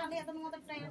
ane atau ngotot tayang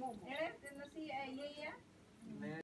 momo ये नसी ये है